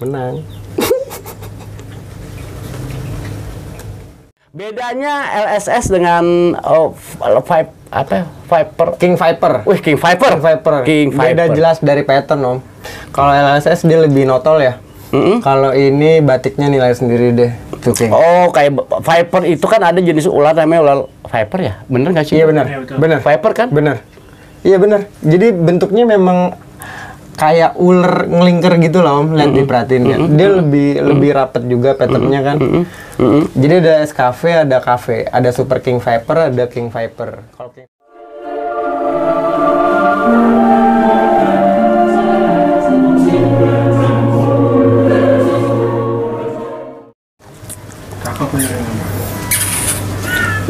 menang. Bedanya LSS dengan oh, Vipe apa? Viper. King Viper. Wih, King Viper. King Viper. King Beda Viper. jelas dari pattern om. Kalau LSS dia lebih notol ya. Mm-mm. Kalau ini batiknya nilai sendiri deh. Tuh King. Oh, kayak Viper itu kan ada jenis ular namanya ular Viper ya? Bener nggak sih? Iya benar. Iya, benar. Viper kan? Benar. Iya benar. Jadi bentuknya memang kayak ular ngelingker gitu lah om. Lihat diperhatiin ya. Dia lebih lebih rapet juga patternnya kan. Jadi ada SKV, ada cafe, ada Super King Viper, ada King Viper. Kalau King.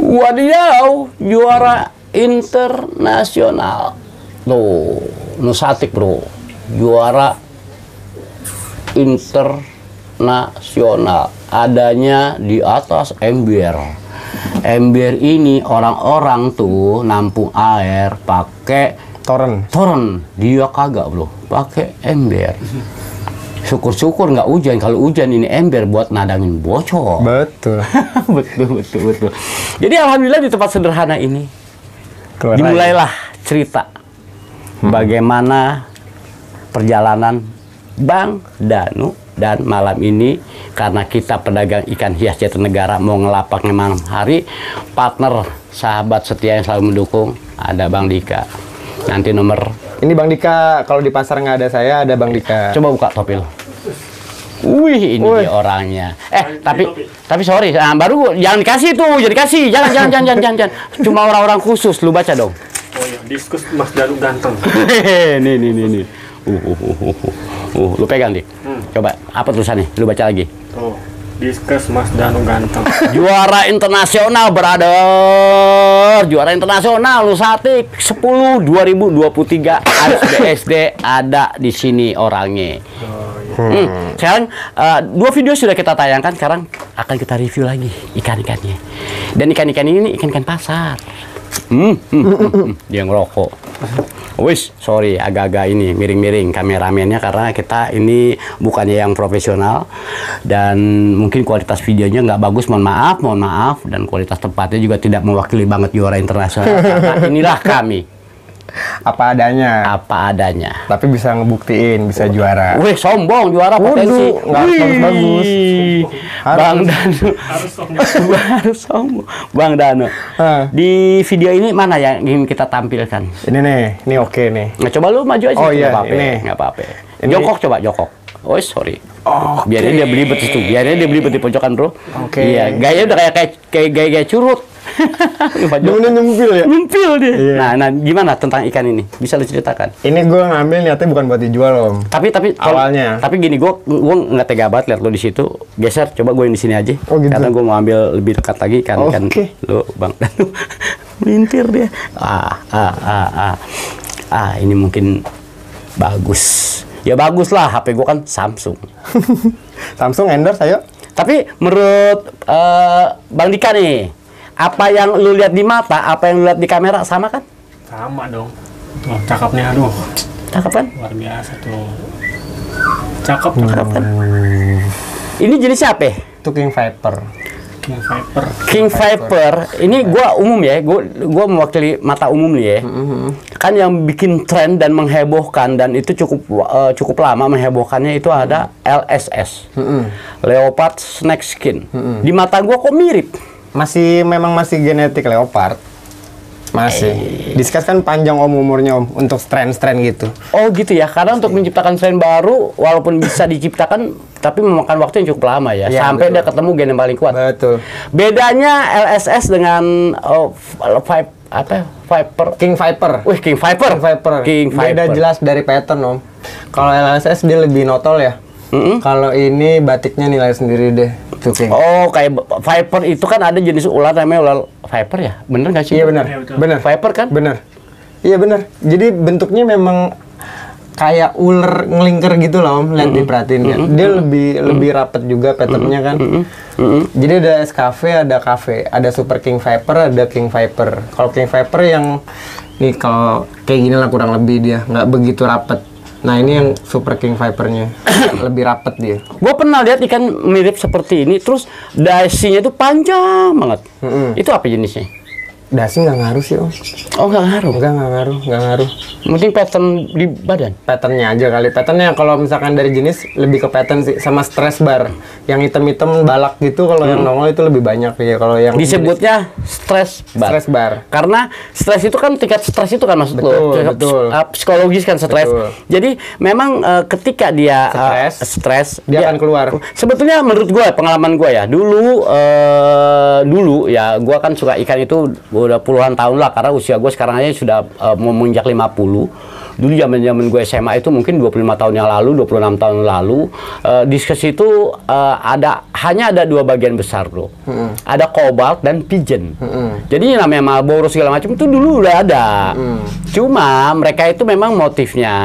Wadidaw, juara internasional. Tuh, Nusatik bro, juara internasional. Adanya di atas ember. Ember ini orang-orang tuh nampung air pakai Toren. toren. Dia kagak bro, pakai ember. Syukur-syukur nggak hujan. Kalau hujan ini ember buat nadangin bocor. Betul. betul betul betul. Jadi alhamdulillah di tempat sederhana ini Keluar dimulailah cerita bagaimana perjalanan Bang Danu dan malam ini karena kita pedagang ikan hias Jatinegara mau ngelapaknya malam hari partner sahabat setia yang selalu mendukung ada Bang Dika nanti nomor Ini Bang Dika, kalau di pasar nggak ada saya, ada Bang Dika. coba buka topil Wih, ini Wih. dia orangnya. Eh, tapi tapi sorry, ah, baru jangan dikasih tuh, jangan dikasih. Jangan, jangan, jangan, jangan, jangan, jangan. Cuma orang-orang khusus, lu baca dong. Oh iya, diskus Mas Danu ganteng. Hehehe, nih, nih, nih, nih. Uh, uh, uh, uh, uh. Uh, lu pegang, Dik. Coba, apa tulisannya? Lu baca lagi. Tuh, diskus Mas Danu ganteng. Juara internasional, brother. Juara internasional, lu satik 10 2023 harus BSD ada di sini orangnya. Hmm, Sekarang eh, dua video sudah kita tayangkan, sekarang akan kita review lagi ikan-ikannya. Dan ikan-ikan ini ikan-ikan pasar. Hmm, hmm, hmm, hmm. dia ngerokok. Wis, sorry agak-agak ini miring-miring kameramennya karena kita ini bukannya yang profesional dan mungkin kualitas videonya nggak bagus, mohon maaf, mohon maaf dan kualitas tempatnya juga tidak mewakili banget juara internasional. Karena inilah kami, Apa adanya. apa adanya. Tapi bisa ngebuktiin, bisa juara. Wih, sombong juara Waduh, potensi. nggak. Wih, Harus. Bang Danu. Harus sombong. Harus sombong. Bang Danu. Hah. Di video ini mana yang ingin kita tampilkan? Ini nih, ini oke nih. Nah, coba lu maju aja. Oh, iya, nggak apa-apa. ini. Nggak apa-apa. Ini- Jongkok coba, jongkok. Oh, sorry. Oke. Biarin dia belibet itu. Biarin dia belibet di pojokan, bro. Oke. Iya, gaya udah kayak kayak kayak gaya-gaya curut. Lu. Demennya nyempil ya? Nyempil dia. Iya. Nah, nah, gimana tentang ikan ini? Bisa lu ceritakan? Ini gue ngambil niatnya bukan buat dijual om. Tapi tapi Awalnya. Tapi gini, gua gua nggak tega banget lihat lo di situ. Geser, coba gue yang di sini aja. Oh, gitu. Karena gue mau ambil lebih dekat lagi kan kan Oke. lo bang Danu melintir dia. Ah ah ah ah. Ah ini mungkin bagus. Ya bagus lah, HP gue kan Samsung. Samsung endorse ayo. Tapi menurut eh, Bang Dika nih, apa yang lu lihat di mata, apa yang lu lihat di kamera sama kan? Sama dong. Tuh, cakepnya aduh. Cakep kan? Luar biasa tuh. Cakep, Cakep kan? Ini jenisnya apa? ya? Itu King Viper. King Viper. King Viper, ini gua umum ya, gua gua mewakili mata umum nih ya. Kan yang bikin tren dan menghebohkan dan itu cukup eh, cukup lama menghebohkannya itu ada LSS, Leopard Snake Skin. Di mata gua kok mirip. Masih memang masih genetik leopard. Masih. Discuss kan panjang om umurnya om untuk strain-strain gitu. Oh gitu ya, karena untuk menciptakan strain baru, walaupun bisa diciptakan, tapi memakan waktu yang cukup lama ya, Iya, sampai betul. dia ketemu gen yang paling kuat. Betul. Bedanya LSS dengan oh, Vipe apa? Viper. King Viper. Wih, King Viper. King Viper. King Beda Viper. jelas dari pattern om. Kalau LSS dia lebih notol ya. Mm-mm. Kalau ini batiknya nilai sendiri deh. Tuh King. Oh, kayak Viper itu kan ada jenis ular namanya ular Viper ya? Bener nggak sih? Iya benar. Iya. Benar. Viper kan? Benar. Iya benar. Jadi bentuknya memang kayak ular ngelingker gitu lah om. Lihat diperhatiin ya. Dia lebih lebih rapet juga patternnya kan. Jadi ada SKV, ada cafe, ada Super King Viper, ada King Viper. Kalau King Viper yang nih kalau kayak gini lah kurang lebih dia nggak begitu rapet Nah ini yang Super King Vipernya lebih rapet dia. Gue pernah lihat ikan mirip seperti ini, terus dasinya itu panjang banget. Mm-mm. Itu apa jenisnya? Dasi nggak ngaruh sih om. Oh nggak ngaruh. Enggak nggak ngaruh, nggak ngaruh. Mending pattern di badan. Patternnya aja kali. Patternnya kalau misalkan dari jenis lebih ke pattern sih sama stress bar. Yang hitam-hitam balak gitu kalau yang nongol itu lebih banyak ya. Kalau yang Disebutnya stress bar. stress bar. Karena stres itu kan tingkat stres itu kan maksud lo. Betul, betul. Uh, psikologis kan stres. Betul. Jadi memang uh, ketika dia uh, Stres, stres, dia akan keluar. Sebetulnya menurut gue pengalaman gue ya dulu uh, dulu ya gue kan suka ikan itu udah puluhan tahun lah karena usia gue sekarang aja sudah uh, menginjak 50. Dulu zaman zaman gue SMA itu mungkin 25 tahun yang lalu, 26 tahun lalu uh, diskus itu uh, ada hanya ada dua bagian besar bro. Ada cobalt dan pigeon. Jadi namanya Marlboro segala macam itu dulu udah ada. Cuma mereka itu memang motifnya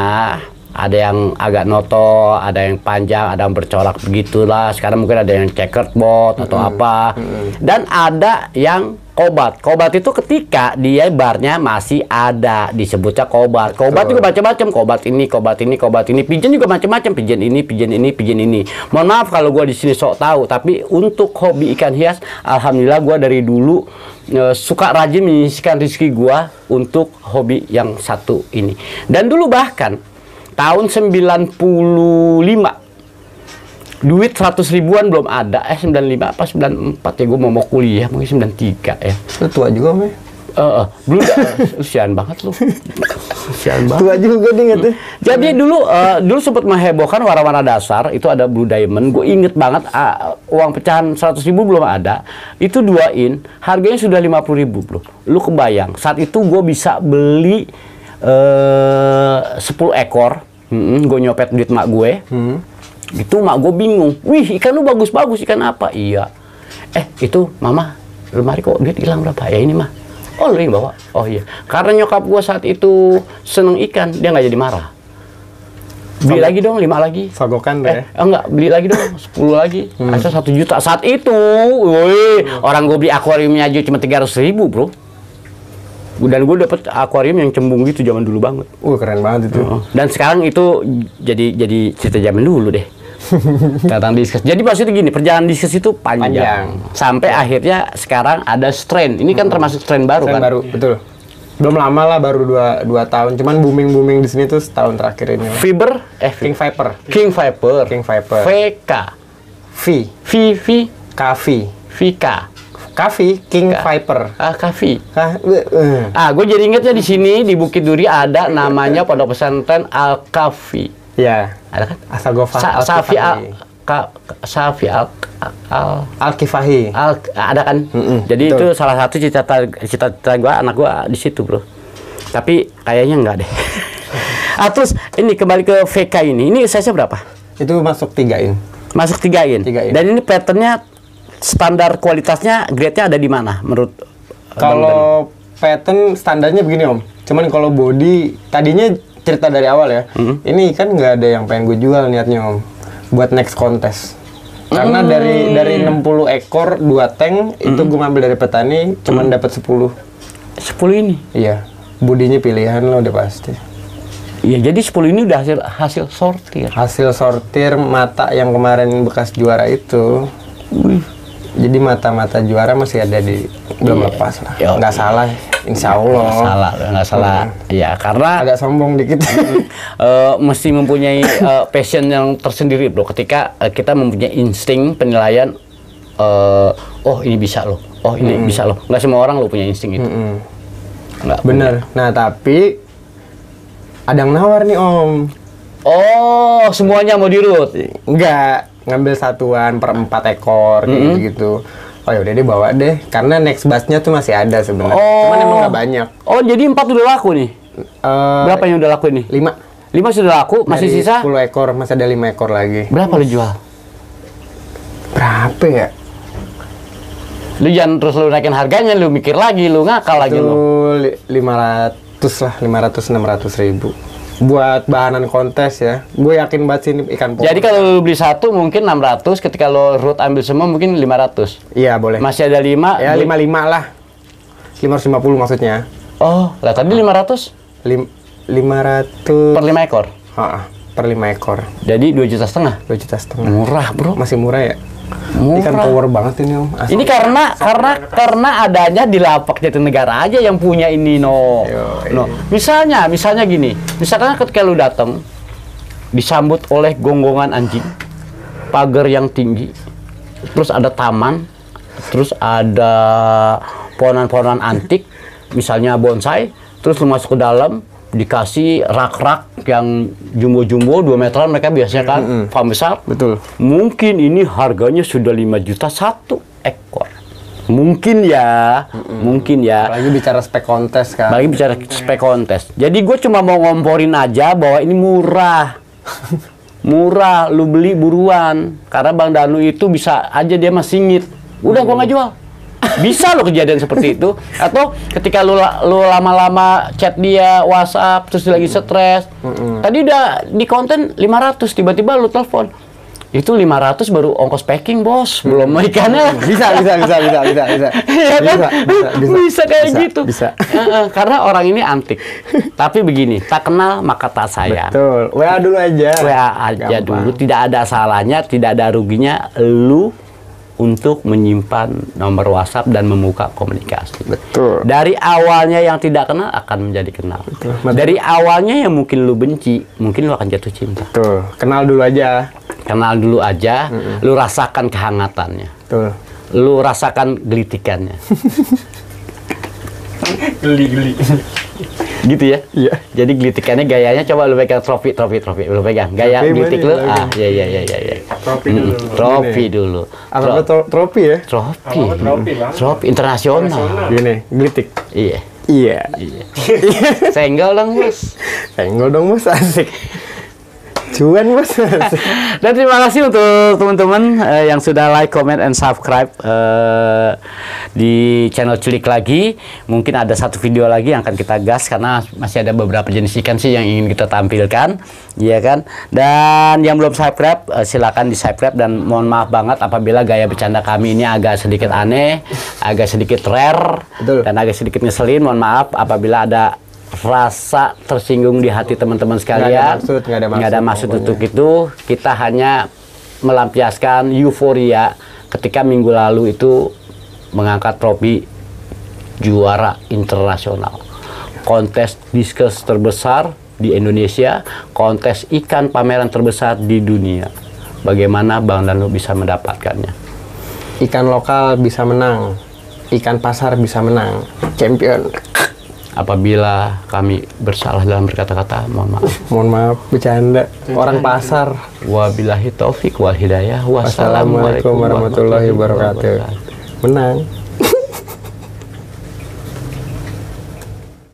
ada yang agak noto, ada yang panjang, ada yang bercorak begitulah. Sekarang mungkin ada yang checkered board atau apa. Dan ada yang kobat. Kobat itu ketika dia barnya masih ada disebutnya kobat. Kobat juga macam-macam. Kobat ini, kobat ini, kobat ini. Pigeon juga macam-macam. Pigeon ini, pigeon ini, pigeon ini. Mohon maaf kalau gua di sini sok tahu, tapi untuk hobi ikan hias, alhamdulillah gua dari dulu eh, suka rajin menyisihkan rezeki gua untuk hobi yang satu ini. Dan dulu bahkan tahun 95 duit 100 ribuan belum ada eh 95 apa 94 ya gue mau mau kuliah mungkin 93 ya Lu tua juga ya? Eh, eh, belum usian banget lu usian banget Tua juga dia ngeteh. jadi dulu eh, dulu sempat menghebohkan warna-warna dasar itu ada blue diamond. Gue inget banget ah, uang pecahan 100 ribu belum ada. Itu dua in, harganya sudah 50 ribu bro. Lu kebayang saat itu gue bisa beli eh 10 ekor. gue nyopet duit mak gue. Itu mak gue bingung. Wih ikan lu bagus-bagus ikan apa? Iya. Eh itu mama lemari kok duit hilang berapa? Ya ini mah. Oh lu yang bawa? Oh iya. Karena nyokap gue saat itu seneng ikan, dia nggak jadi marah. Beli lagi dong, lima lagi. Fagokan deh. Eh, enggak, beli lagi dong, 10 lagi. Asal satu juta. Saat itu, woi, orang gue beli akuariumnya aja cuma 300 ribu, bro. Dan gue dapet akuarium yang cembung gitu zaman dulu banget. Uh keren banget itu. Oh, Dan sekarang itu jadi jadi cerita zaman dulu deh. Tentang diskus. Jadi maksudnya gini, perjalanan diskus itu panjang. Panjang. Sampai akhirnya sekarang ada strain. Ini kan termasuk strain baru Tren kan? baru, betul. Belum lama lah, baru dua, dua tahun. Cuman booming booming di sini tuh setahun terakhir ini. Fiber, eh King Viper, King Viper. King Viper. VK. V, V V Kavi, VK. Kavi, King Viper. Ah, Kavi. Eh, Ah, gue jadi ingetnya di sini di Bukit Duri ada namanya Pondok Pesantren Al Kafi. ya, Ada kan? asal Gofa, Sa Al Safi Al. Ka Safi Al Al, Al Kifahi. Al ada kan? Mm-mm, Jadi betul. itu salah satu cita-cita cita-cita gua anak gua di situ, Bro. Tapi kayaknya enggak deh. ah, terus ini kembali ke VK ini. Ini size berapa? Itu masuk tiga in. Masuk tiga in. Tiga in. Dan ini patternnya standar kualitasnya grade-nya ada di mana menurut Dani? Kalau pattern standarnya begini om. Cuman kalau body tadinya cerita dari awal ya. Ini kan nggak ada yang pengen gue jual niatnya om. Buat next contest. Karena dari dari 60 ekor dua tank itu gue ngambil dari petani cuman dapat 10. 10 ini. Iya. Bodinya pilihan lo udah pasti. Iya, jadi 10 ini udah hasil hasil sortir. Hasil sortir mata yang kemarin bekas juara itu. Jadi mata-mata juara masih ada di belum lepas lah. Yo. Nggak salah, insya Allah. Nggak salah, nggak salah. Iya, karena Agak sombong dikit. eh, mesti mempunyai eh, passion yang tersendiri, bro. Ketika eh, kita mempunyai insting penilaian, eh, oh ini bisa loh, oh ini bisa loh. Nggak semua orang lo punya insting itu. Mm. Nggak Bener. Nah tapi ada yang nawar nih om. Oh, semuanya mau dirut. Enggak ngambil satuan per empat ekor kayak gitu. Oh yaudah deh bawa deh. Karena next batchnya tuh masih ada sebenarnya. Oh. Cuman emang nggak banyak. Oh, jadi empat udah laku nih. Eh, Berapa yang udah laku ini? Lima. Lima sudah laku, masih Dari sisa? 10 ekor masih ada lima ekor lagi. Berapa lo jual? Berapa ya? Lu jangan terus lu naikin harganya, lu mikir lagi, lu ngakal lagi lu. Lima ratus lah, lima ratus enam ratus ribu. Buat bahanan kontes ya. Gue yakin banget sih ini ikan pokok. Jadi kalau lu beli satu mungkin 600, ketika lo root ambil semua mungkin 500. Iya boleh. Masih ada 5. Ya lima lima lah. Lima ratus maksudnya. Oh, lah tadi 500 Lim, lima ratus per 5 ekor. Ah, per lima ekor. Jadi 2 juta setengah. Dua juta setengah. Murah, Bro. Masih murah ya? Murah. Ikan power banget ini om. Asli. Ini karena karena karena adanya di lapak Jatinegara aja yang punya ini no. Yoi. no. Misalnya, misalnya gini, misalkan ketika lu datang disambut oleh gonggongan anjing, pagar yang tinggi, terus ada taman, terus ada pohonan-pohonan antik, misalnya bonsai, terus lu masuk ke dalam dikasih rak-rak yang jumbo-jumbo 2 meteran mereka biasanya kan farm besar Betul. Mungkin ini harganya sudah 5 juta satu ekor. Mungkin ya, mungkin ya. Apalagi bicara spek kontes kan. Bagi bicara spek kontes. Jadi gue cuma mau ngomporin aja bahwa ini murah. murah, lu beli buruan. Karena Bang Danu itu bisa aja dia masih singit. Udah gua nggak jual. Bisa lo kejadian seperti itu. Atau ketika lu lu lama-lama chat dia WhatsApp terus dia lagi stres. Tadi udah di konten 500 tiba-tiba lu telepon. Itu 500 baru ongkos packing, Bos. Belum ikannya. Bisa, bisa, bisa, bisa, bisa, bisa. Iya kan? Bisa, bisa, bisa. Bisa kayak Bisa, gitu. bisa. Karena orang ini antik. Tapi begini, tak kenal maka tak sayang. Betul. WA dulu aja. WA aja Gampang. dulu, tidak ada salahnya, tidak ada ruginya lu untuk menyimpan nomor WhatsApp dan membuka komunikasi. Betul. Dari awalnya yang tidak kenal akan menjadi kenal. Betul. Dari awalnya yang mungkin lu benci, mungkin lu akan jatuh cinta. Betul. Kenal dulu aja. Kenal dulu aja, lu rasakan kehangatannya. Betul. Lu rasakan gelitikannya. Geli-geli. Gitu ya? Iya. Jadi gelitikannya gayanya coba lu pegang trofi, trofi, trofi. Lu pegang. Gaya Trofi gelitik lu. ya? Ah, iya iya iya iya. iya. Trofi dulu. Trofi dulu. Apa Tro- tro trofi ya? Trofi. Trofi? Trofi internasional. Internasional. Gini, gelitik. Iya. Iya. Iya. Senggol dong, Bos. Senggol dong bos asik. Cuan bos. Dan terima kasih untuk teman-teman eh, yang sudah like, comment, and subscribe eh, di channel Culik lagi. Mungkin ada satu video lagi yang akan kita gas karena masih ada beberapa jenis ikan sih yang ingin kita tampilkan, iya kan? Dan yang belum subscribe eh, silakan di subscribe dan mohon maaf banget apabila gaya bercanda kami ini agak sedikit aneh, agak sedikit rare, Betul. dan agak sedikit ngeselin. Mohon maaf apabila ada rasa tersinggung di hati teman-teman sekalian. maksud, nggak ada Nggak ada maksud maksud untuk itu. Kita hanya melampiaskan euforia ketika minggu lalu itu mengangkat trofi juara internasional. Kontes diskus terbesar di Indonesia, kontes ikan pameran terbesar di dunia. Bagaimana Bang Danu bisa mendapatkannya? Ikan lokal bisa menang. Ikan pasar bisa menang. Champion. Apabila kami bersalah dalam berkata-kata, mohon maaf. Mohon maaf, bercanda. Orang pasar. Wabillahi taufik wal hidayah. Wassalamualaikum warahmatullahi wabarakatuh. Menang.